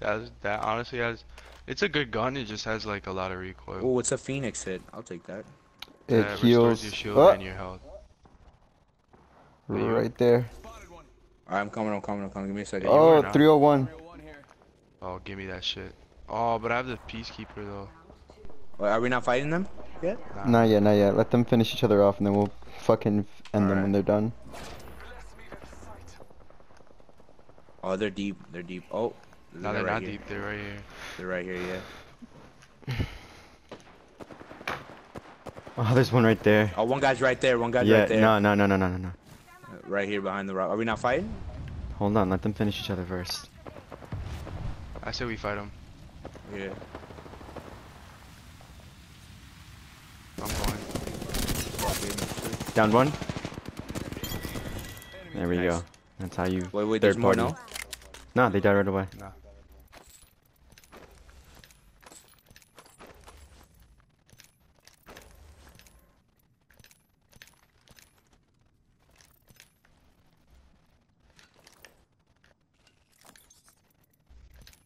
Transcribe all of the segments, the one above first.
That that honestly has. It's a good gun. It just has like a lot of recoil. Oh, it's a phoenix kit. I'll take that. It that heals. your shield Oh, and your health. right there. Alright, I'm coming. I'm coming. I'm coming. Give me a second. you Oh, 301. Oh, give me that shit. Oh, but I have the peacekeeper though. Wait, are we not fighting them yet? Nah. Not yet, not yet. Let them finish each other off and then we'll fucking end them when they're done. Oh, they're deep. They're deep. Oh, No, they're they're right not here. deep. They're right here. They're right here. Yeah. Oh, there's one right there. Oh, one guy's right there. One guy's Yeah, right there. no, no, no, no, no, no, no. Uh, Right here behind the rock. Are we not fighting? Hold on, let them finish each other first. I say we fight them. Yeah. I'm going. Down one. There we Nice. go. That's how you. Wait, wait. third There's more party. now. No, they died right away. Nah.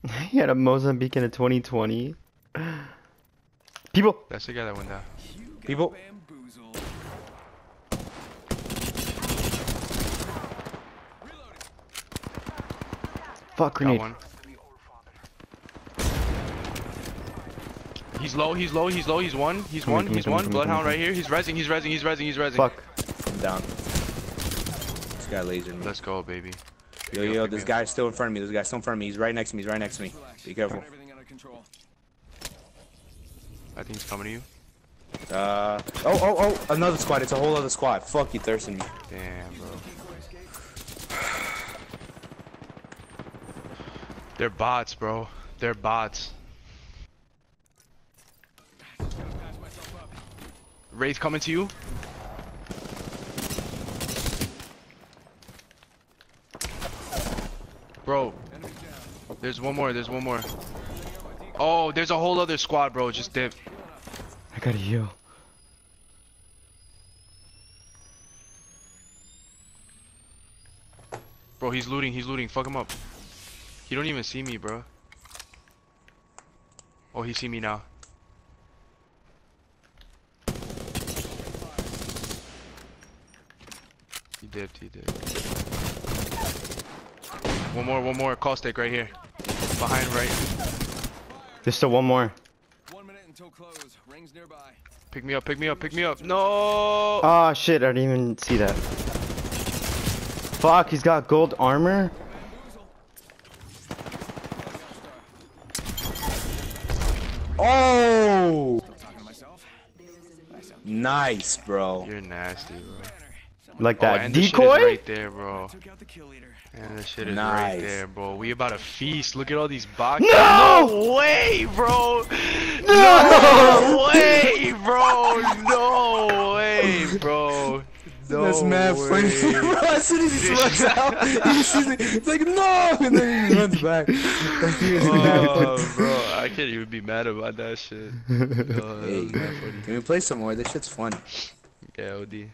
he had a Mozambique in a 2020. People. That's the guy that went down. People. Fuck Got grenade. one. He's low. He's low. He's low. He's one. He's Come one. come He's come one. come Bloodhound come right here. here. He's resing. He's resing. He's resing. He's resing. Fuck. I'm down. This guy lasered me. Let's go, baby. Yo, yo, this guy's still in front of me. This guy's still in front of me. He's right next to me. He's right next to me. Be careful. Everything under control. I think he's coming to you. Uh. Oh, oh, oh. Another squad. It's a whole other squad. Fuck you, thirsting me. Damn, bro. They're bots, bro. They're bots. Wraith coming to you. Bro, there's one more. There's one more. Oh, there's a whole other squad, bro. Just dip. I gotta heal. Bro, he's looting. He's looting. Fuck him up. He don't even see me, bro. Oh, he see me now. He dipped. He dipped. One more. One more. Call Caustic right here. Behind right. There's still one more. One minute until close. Rings nearby. Pick me up. Pick me up. Pick me up. No. Oh shit, I didn't even see that. Fuck, he's got gold armor? Oh! Talking to myself. Nice, bro. You're nasty, bro. Like Oh, that and the shit is decoy? right there, bro. Took out the kill leader. And the shit is Nice. right there, bro. We about to feast. Look at all these boxes. No! No way, bro. No way, bro. No way, bro. No That's mad funny. bro, as soon as he runs out, he sees it, it's like, no! And then he runs back. That shit is mad funny. Oh, bro, I can't even be mad about that shit. Oh, that Hey, was mad funny. can we play some more? This shit's fun. Yeah, OD.